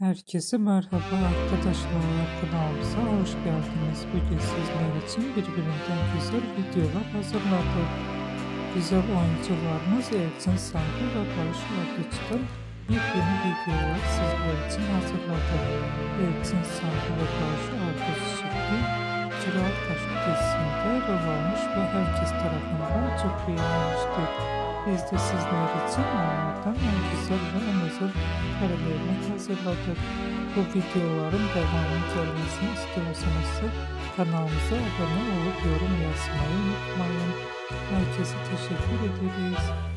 Herkese merhaba arkadaşlar kanalımıza hoş geldiniz. Bugün sizler için birbirinden güzel videolar hazırladık. Güzel oyuncularımız Elçin Sandı ve Barış Arduç'tan yepyeni videolar sizler için hazırladık. Elçin Sandı ve Barış Arduç şimdi Kral Taşı dizisinde rol almış ve herkes tarafından çok beğenilmiştir. Biz de sizler için onlardan en güzel ve en özel karelerini hazırladık. Bu videoların devamını gelmesini istiyorsanız kanalımıza abone olup yorum yazmayı unutmayın. Herkese teşekkür ederiz.